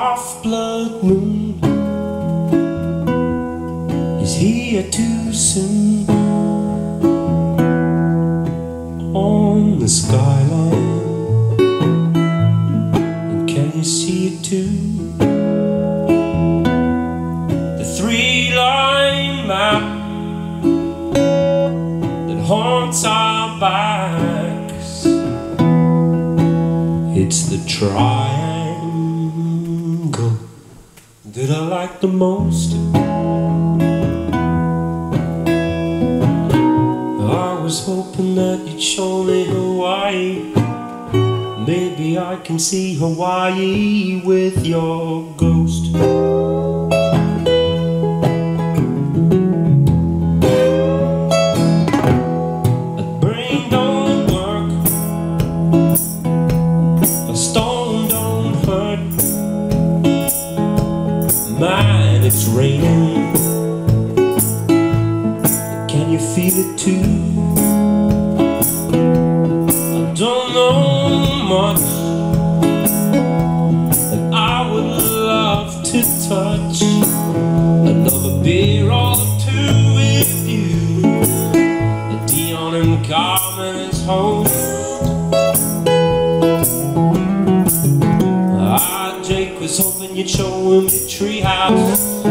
half-blood moon is here too soon on the skyline. And can you see it too? The three-line map that haunts our backs. It's the trial. That I like the most. I was hoping that you'd show me Hawaii. Maybe I can see Hawaii with your ghost. It's raining. Can you feel it too? I don't know much And I would love to touch Another beer or two with you The Dion and Carmen is host was hoping you'd show him your treehouse.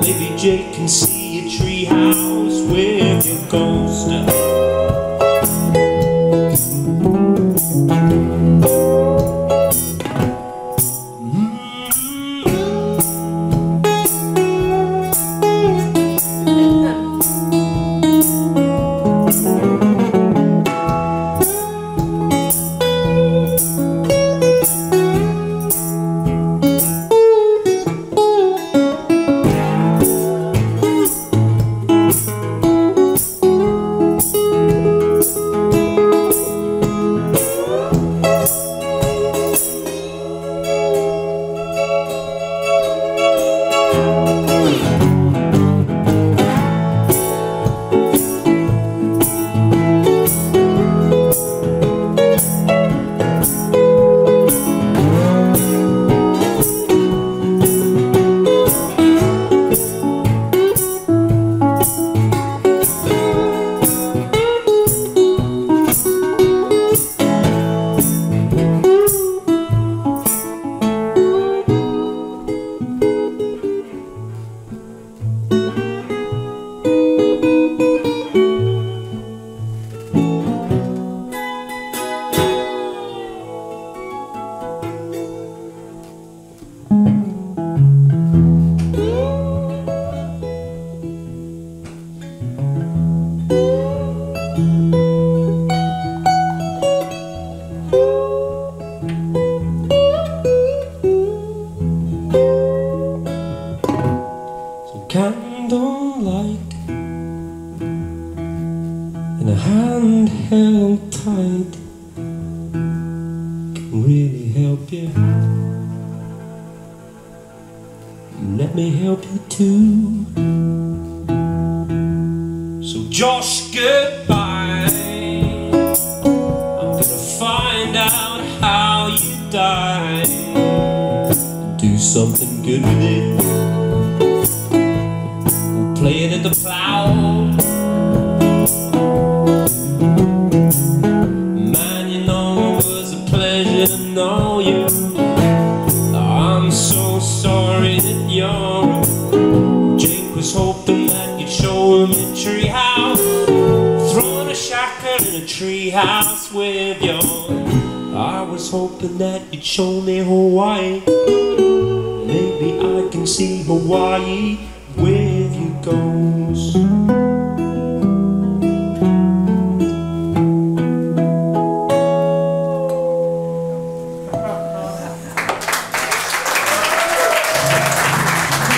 Maybe Jake can see your treehouse with your ghost Some and a hand held tight can really help you. Let me help you too. So Josh, goodbye. I'm gonna find out how you. And do something good with it. We'll play it at the Plough. Pleasure to know you. I'm so sorry that you're. Jake was hoping that you'd show him your treehouse. Throwing a shotgun in a treehouse with you. I was hoping that you'd show me Hawaii. Maybe I can see Hawaii with